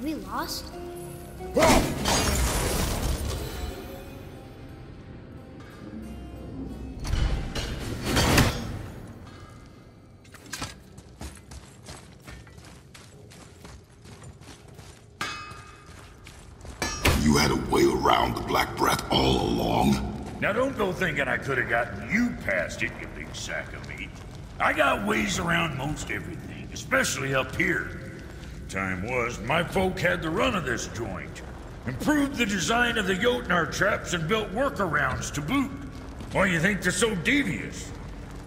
Are we lost? You had a way around the Black Breath all along? Now don't go thinking I could have gotten you past it, you big sack of meat. I got ways around most everything, especially up here. Time was, my folk had the run of this joint. Improved the design of the Jotnar traps and built workarounds to boot. Why you think they're so devious?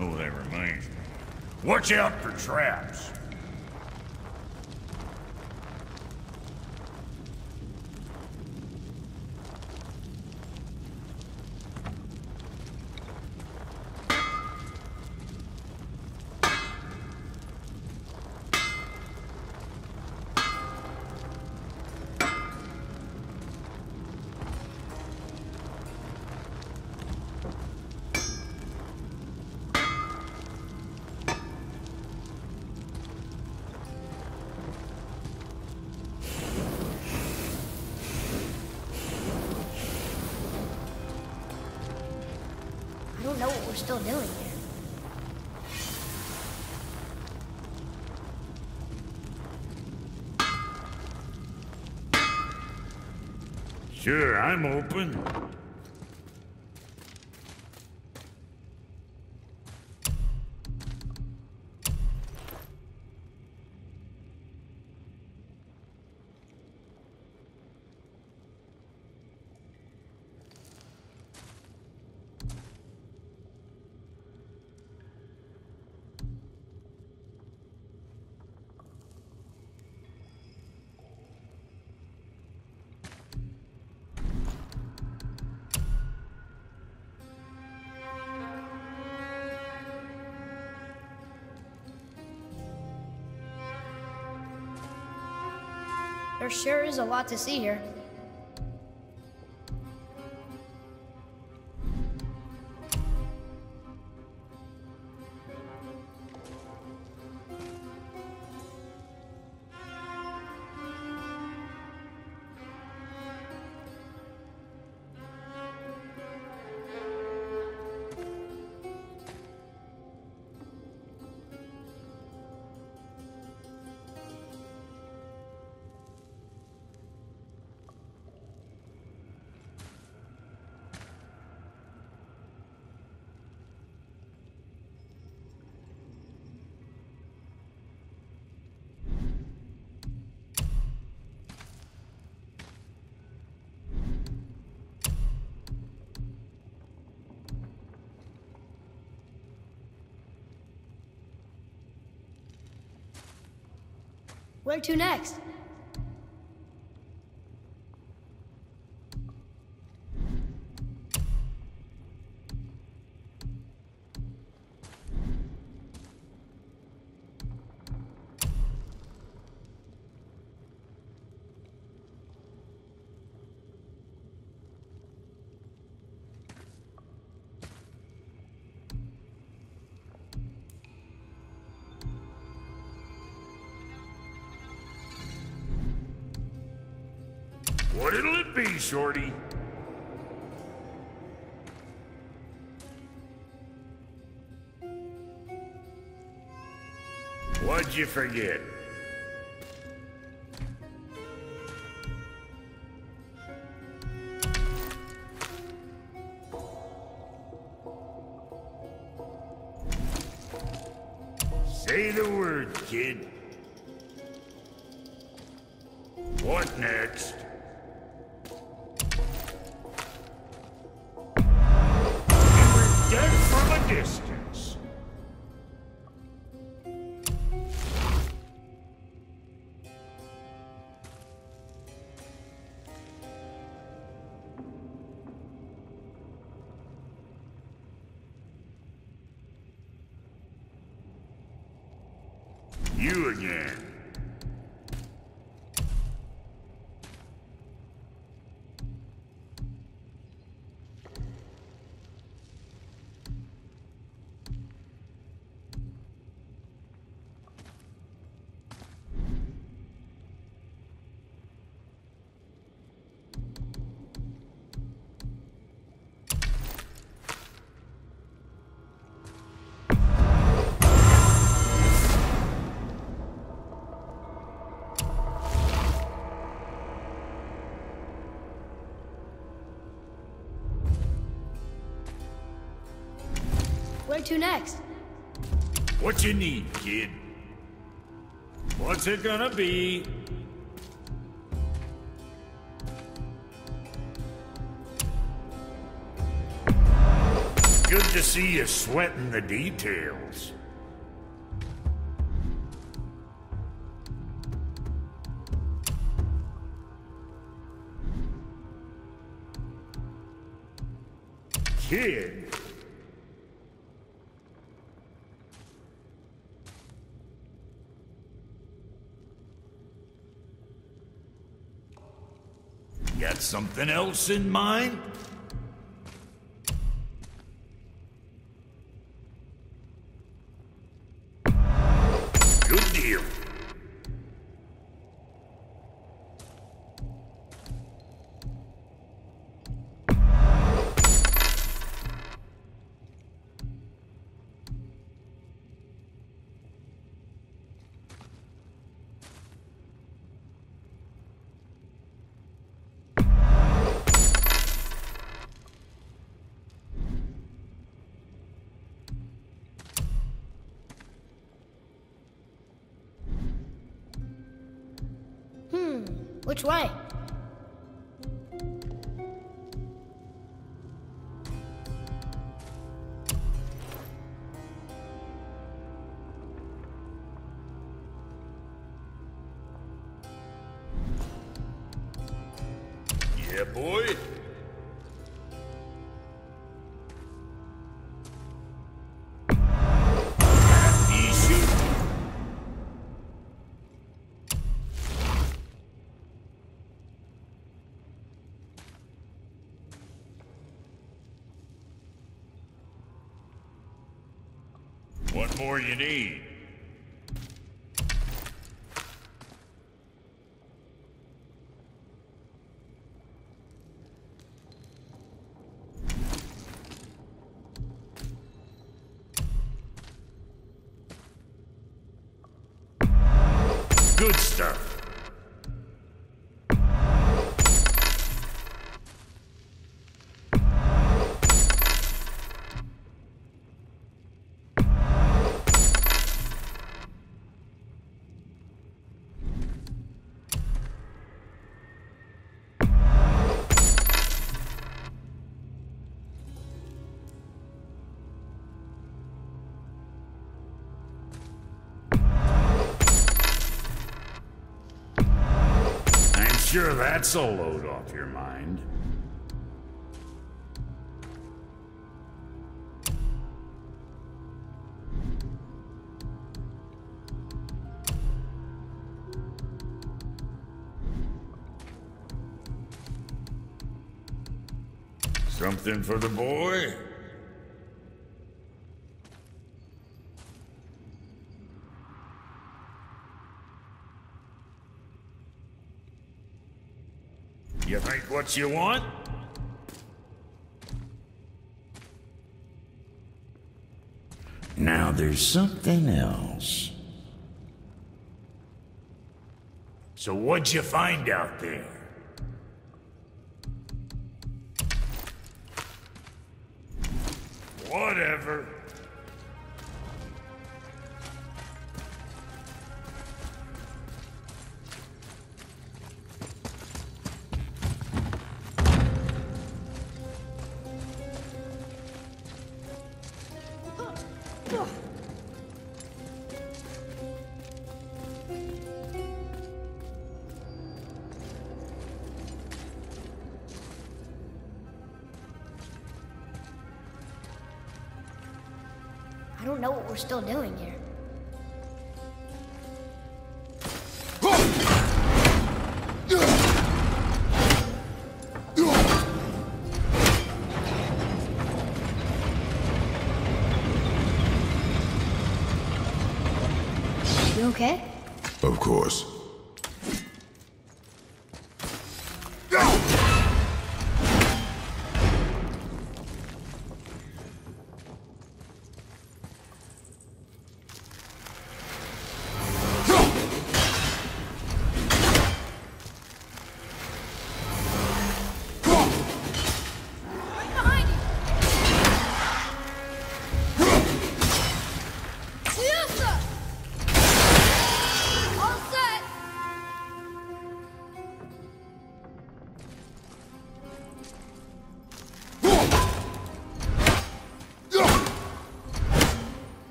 Oh, that reminds me. Watch out for traps. Don't know what we're still doing here. Sure, I'm open. Sure is a lot to see here. Where to next? What'll it be, Shorty? What'd you forget? Say the word, kid. What next? Distance. You again. To next? What you need, kid? What's it gonna be? Good to see you sweating the details. Kid? Got something else in mind? Which way? Yeah, boy. More you need? Good stuff. Sure that's a load off your mind. Something for the boy? You think what you want? Now there's something else. So what'd you find out there? Whatever. I don't know what we're still doing here. You okay? Of course.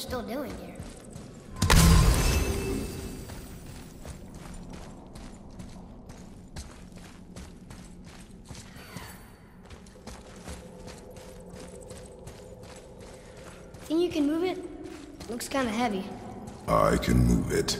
Still doing here. Think you can move it? Looks kind of heavy. I can move. It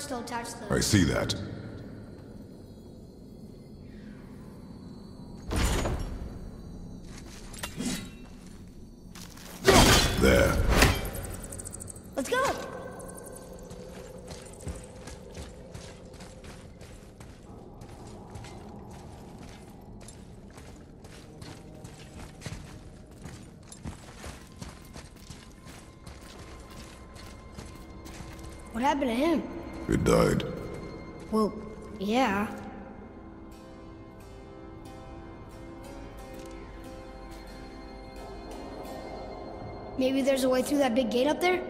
Card's still attached to. I see that. There. Let's go! What happened to him? It died. Well, yeah. Maybe there's a way through that big gate up there?